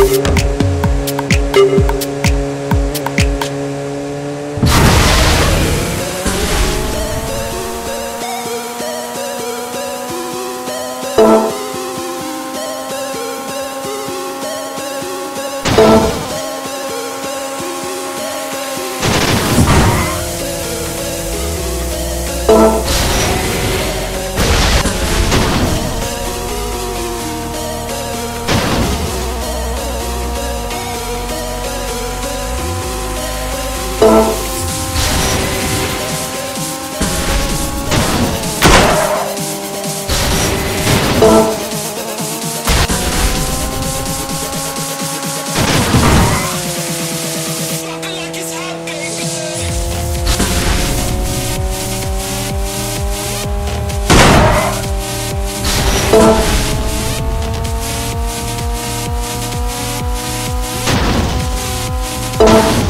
Música you